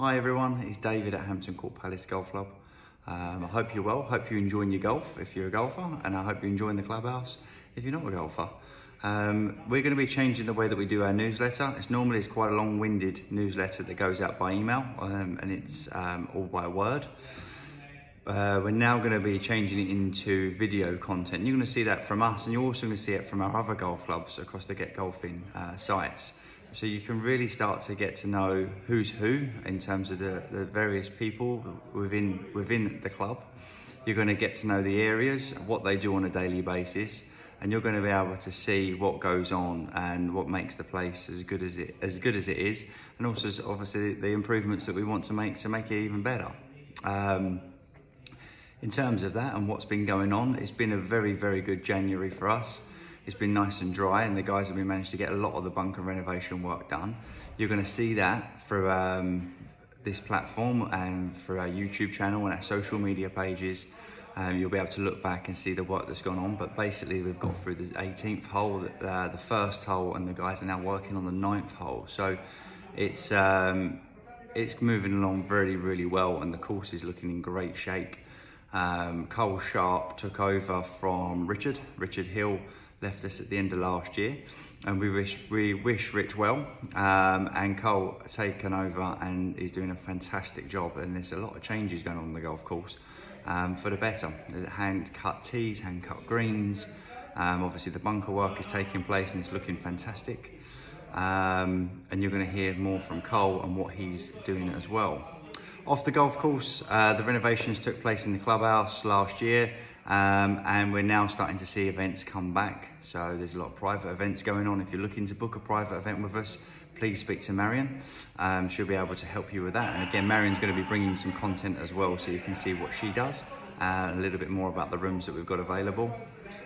Hi everyone, it's David at Hampton Court Palace Golf Club. Um, I hope you're well, hope you're enjoying your golf if you're a golfer, and I hope you're enjoying the clubhouse if you're not a golfer. Um, we're going to be changing the way that we do our newsletter. It's normally it's quite a long-winded newsletter that goes out by email, um, and it's um, all by word. Uh, we're now going to be changing it into video content. You're going to see that from us, and you're also going to see it from our other golf clubs across the Get Golfing uh, sites. So you can really start to get to know who's who in terms of the, the various people within within the club. You're going to get to know the areas, what they do on a daily basis, and you're going to be able to see what goes on and what makes the place as good as it as good as it is, and also obviously the improvements that we want to make to make it even better. Um, in terms of that and what's been going on, it's been a very, very good January for us. It's been nice and dry, and the guys have been managed to get a lot of the bunker renovation work done. You're going to see that through um, this platform and through our YouTube channel and our social media pages. Um, you'll be able to look back and see the work that's gone on. But basically, we've got through the 18th hole, uh, the first hole, and the guys are now working on the ninth hole. So it's um, it's moving along really, really well, and the course is looking in great shape. Um, Cole Sharp took over from Richard. Richard Hill left us at the end of last year, and we wish we wish Rich well. Um, and Cole taken over and he's doing a fantastic job. And there's a lot of changes going on on the golf course um, for the better. Hand cut tees, hand cut greens. Um, obviously, the bunker work is taking place and it's looking fantastic. Um, and you're going to hear more from Cole and what he's doing as well. Off the golf course, uh, the renovations took place in the clubhouse last year. Um, and we're now starting to see events come back. So there's a lot of private events going on. If you're looking to book a private event with us, please speak to Marion. Um, she'll be able to help you with that. And again, Marion's going to be bringing some content as well so you can see what she does uh, and a little bit more about the rooms that we've got available.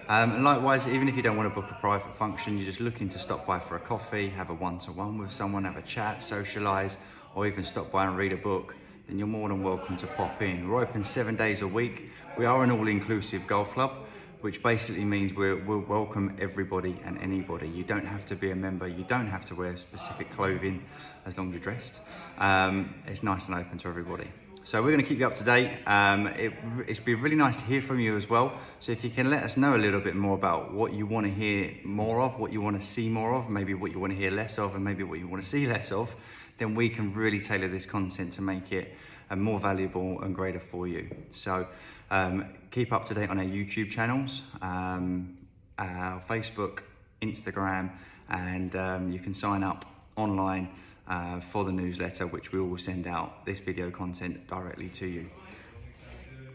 Um, and likewise, even if you don't want to book a private function, you're just looking to stop by for a coffee, have a one-to-one with someone, have a chat, socialise, or even stop by and read a book, then you're more than welcome to pop in. We're open seven days a week. We are an all-inclusive golf club, which basically means we will welcome everybody and anybody. You don't have to be a member. You don't have to wear specific clothing as long as you're dressed. Um, it's nice and open to everybody. So we're going to keep you up to date. Um, it, it's been really nice to hear from you as well. So if you can let us know a little bit more about what you want to hear more of, what you want to see more of, maybe what you want to hear less of, and maybe what you want to see less of, then we can really tailor this content to make it uh, more valuable and greater for you. So um, keep up to date on our YouTube channels, um, our Facebook, Instagram, and um, you can sign up online uh, for the newsletter, which we will send out this video content directly to you.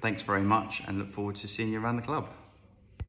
Thanks very much and look forward to seeing you around the club.